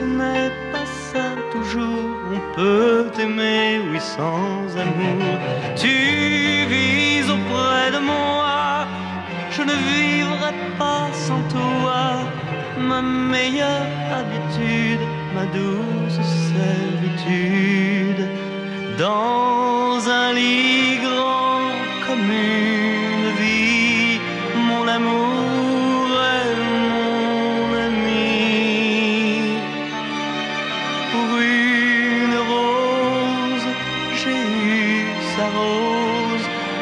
Ce n'est pas ça toujours. On peut aimer, oui, sans amour. Tu vis auprès de moi. Je ne vivrai pas sans toi. Ma meilleure habitude, ma douce servitude. Dans un lit grand comme une vie, mon amour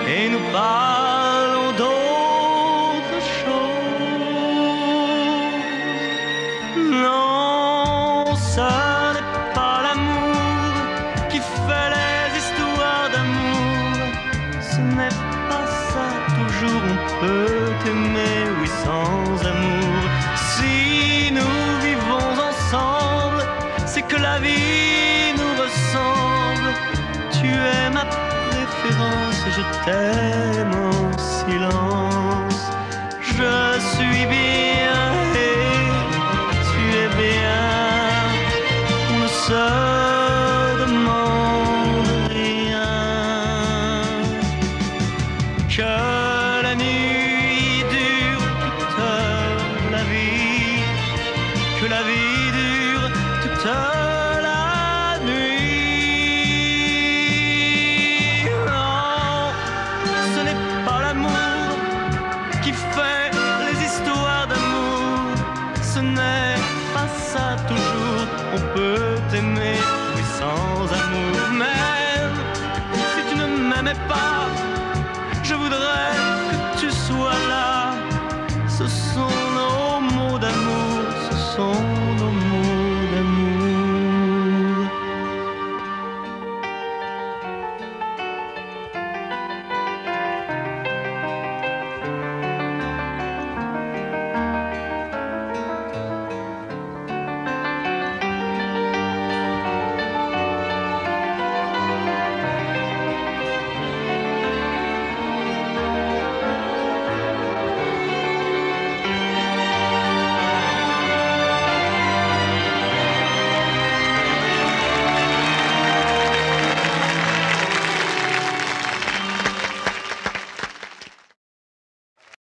et nous parlons d'autre chose. Non, ça n'est pas l'amour qui fait les histoires d'amour. Ce n'est pas ça toujours. On peut aimer, oui, sans amour. t'aime en silence. Je suis bien et tu es bien. On ne se demande rien. Que la nuit dure toute la vie, que la vie dure toute la vie. ce n'est pas ça toujours. On peut aimer, mais sans amour.